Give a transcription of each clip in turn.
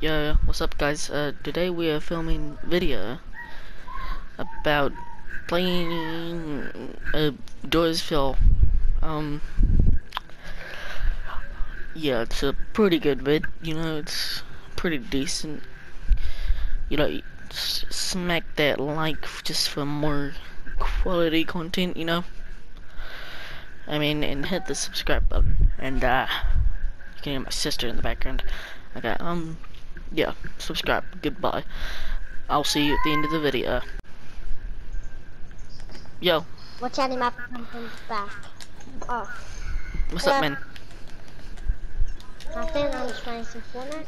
Yo, what's up guys? Uh, today we are filming video about playing uh, duos fill. Um, yeah, it's a pretty good vid, you know, it's pretty decent. You know, smack that like just for more quality content, you know? I mean, and hit the subscribe button, and uh, you can hear my sister in the background. Okay, um, yeah, subscribe. Goodbye. I'll see you at the end of the video. Yo. What's animal comes back? Oh. What's up, man? Nothing, I'm just playing some Fortnite.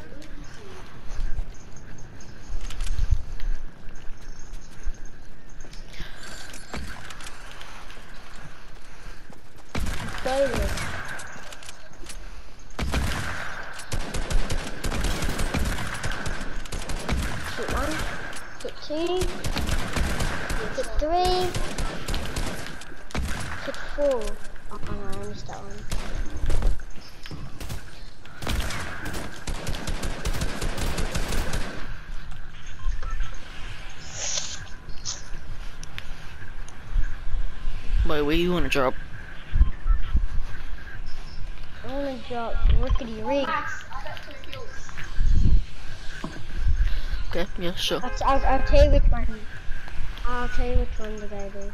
two, hit three, hit four. Oh, no, I missed that one. Wait, where you wanna drop? I wanna drop rickety rigs. Okay, yeah, sure. I'll, I'll, I'll tell you which one. I'll tell you which one to go to.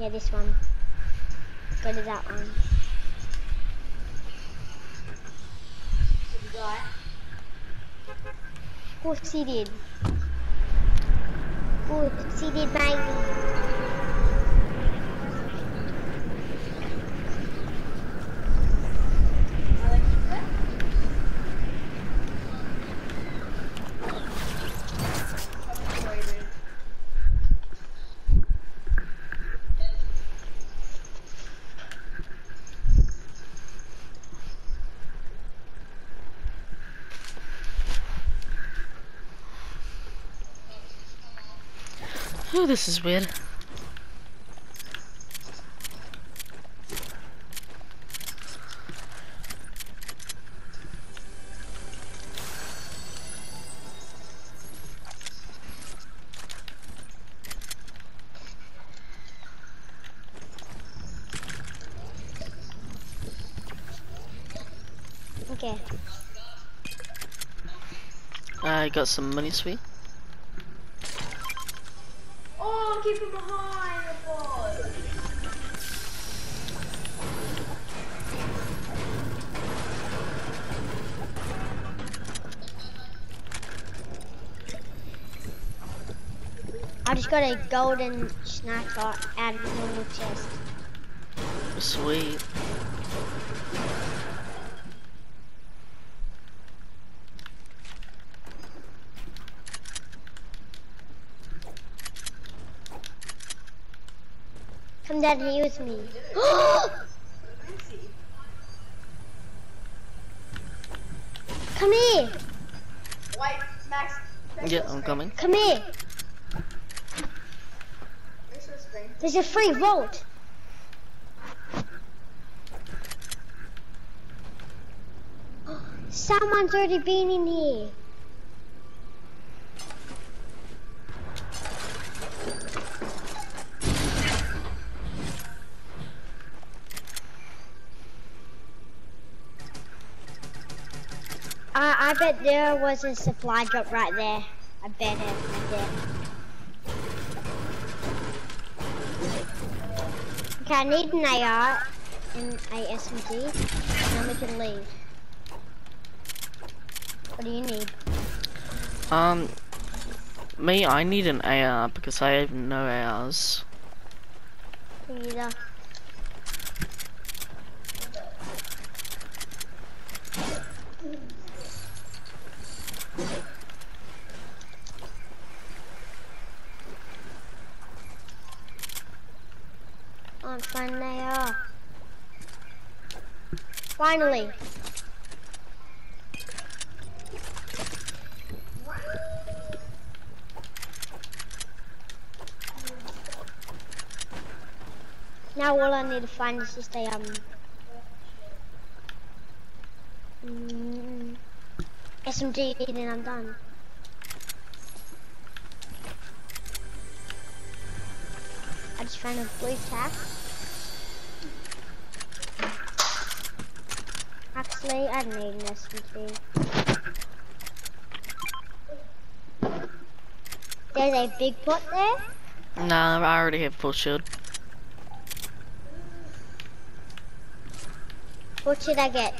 Yeah, this one. Go to that one. Did? Of course he did. Of course he did, baby. Oh, this is weird. Okay. I got some money, sweet. I just got a golden sniper out of the normal chest. Sweet. Come down here with me. Come here. White, Max. Yeah, I'm coming. Come here. There's a free vault. Someone's already been in here. I bet there was a supply drop right there. I bet it. There. Okay, I need an AR and a SMG, and then we can leave. What do you need? Um, me, I need an AR because I have no ARs. Either. on, finally. Finally. Now all I need to find is just a um Mm. SMG, then I'm done. I just found a blue tac. Actually, I need an SMG. There's a big pot there. Nah, I already have full shield. What should I get?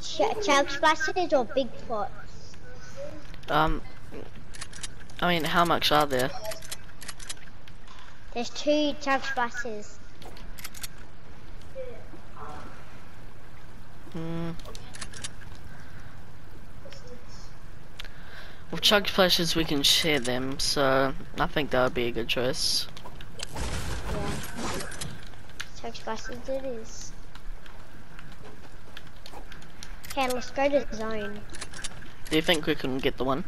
Ch chug splashes or big pots? Um, I mean, how much are there? There's two chug splashes. Hmm. With chug splashes, we can share them, so I think that would be a good choice. Yeah. Chug splashes it is. Okay, let's go to the zone. Do you think we can get the one?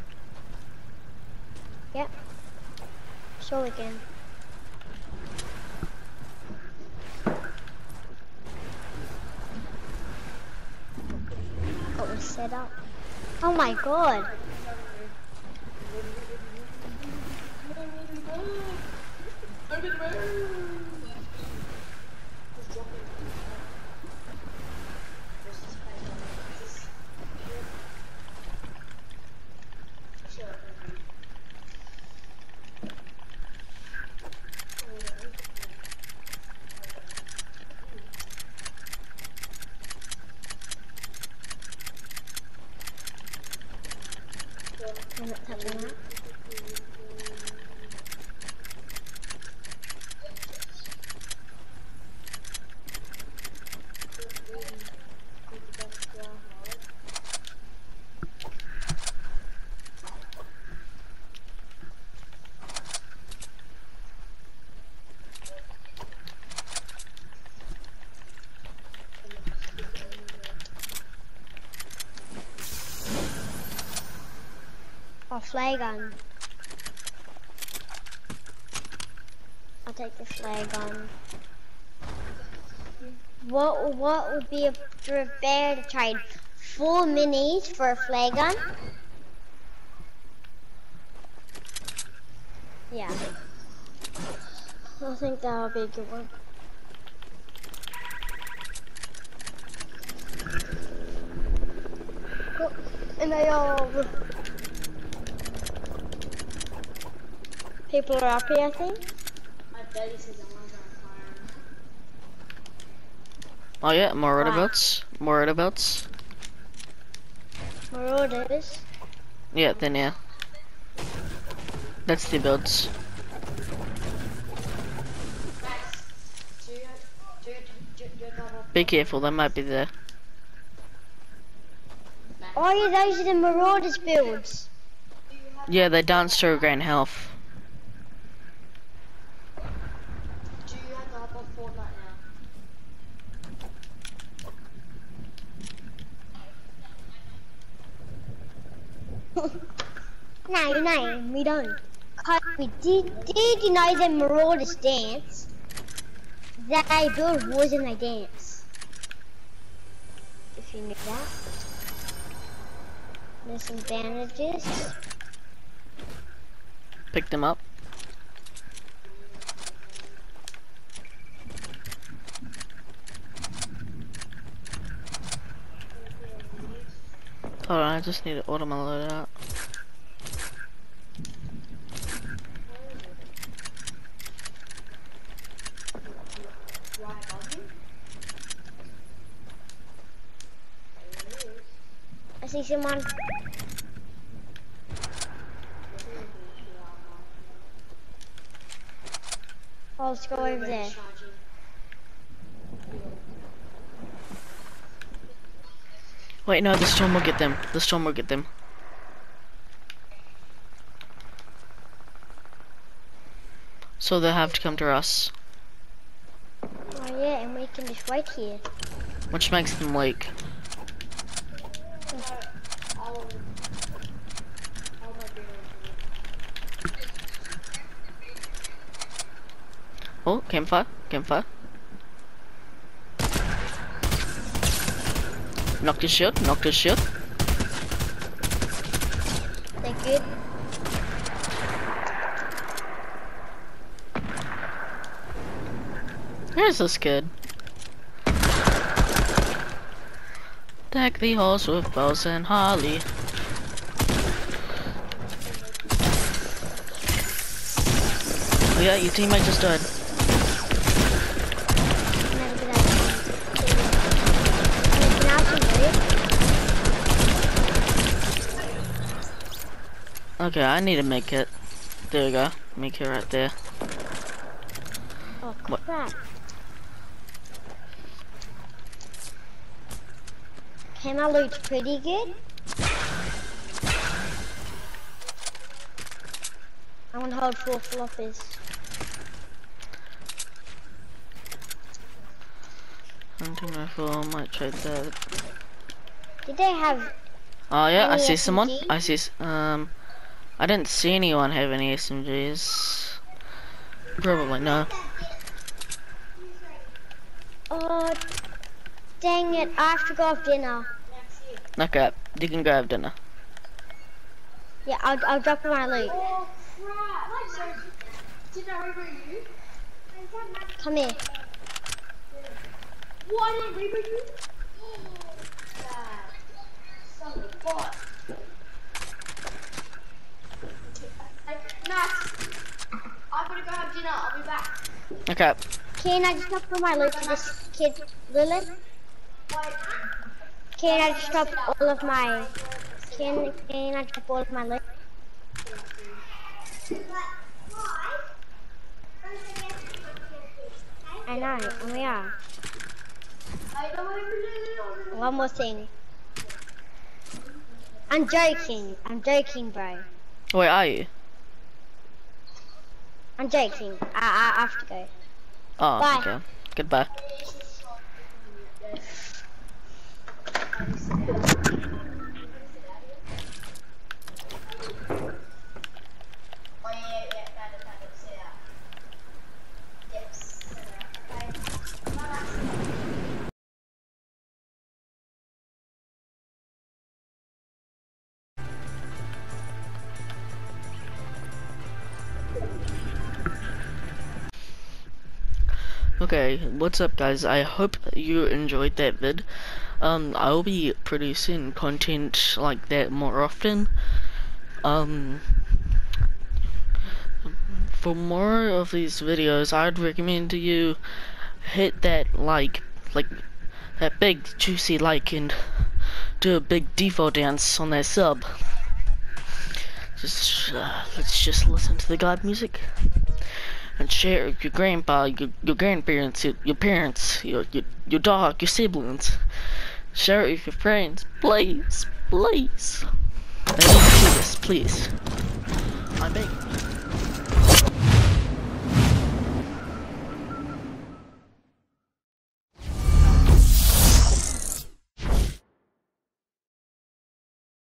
Yep. Sure we can. Up. Oh my god. I'm not touching that. Oh, flare gun. I'll take the flare gun. What what would be a bear to trade? Four minis for a flare gun? Yeah. I think that would be a good one. And they all People are up here, I think. I bet he says I'm on fire. Oh yeah, more Wow. roundabouts. Ah. More roundabouts. Marauders. Yeah, then yeah. That's the builds. Be careful, they might be there. Oh yeah, those are the Marauders builds. Yeah, they dance to gain health. Do you have the hop on Fortnite now? No, no, we don't. we did, did you know the Marauders dance? They build wars and they dance. If you knew that. There's some bandages. Pick them up. Hold on, I just need to order my load out. See. Oh, let's go over there. Wait, no, the storm will get them. The storm will get them. So they'll have to come to us, Oh yeah, and we can just wait here. which makes them weak. All of them. All my beer. Oh, campfire, campfire. Knocked his shield, knocked his shield. They're good. Here's this kid. Deck the halls with bells and holly. Oh yeah, your teammate just died. Okay, I need to make it. There we go. Make it right there. Oh What? crap. Okay, my loot's pretty good. I'm gonna hold four floppies. Hunting rifle, I might trade that. Did they have Oh yeah, I see someone. I see. Um, I didn't see anyone have any SMGs. Probably no. Oh, uh, dang it! I have to go have dinner. Okay, you can go have dinner. Yeah, I'll I'll drop my loot. Oh crap! So, did I reboot you? Come here. What? Didn't reboot you? Son of a I'm gonna go have dinner. I'll be back. Okay, Can I just drop all my loot to this kid, Lilith? Can I just drop all of my? Can Can I drop all of my loot? I know, and we are. I don't want to One more thing. I'm joking. I'm joking, bro. where are you? I'm joking. I I have to go. Oh, Bye. okay. Goodbye. Okay, what's up guys? I hope you enjoyed that vid. Um, I'll be producing content like that more often. Um, for more of these videos, I'd recommend you hit that like, like, that big juicy like and do a big default dance on that sub. Just, uh, let's just listen to the God music and share it with your grandpa, your, your grandparents, your, your parents, your, your your dog, your siblings. Share it with your friends, please, please. Please. I beg.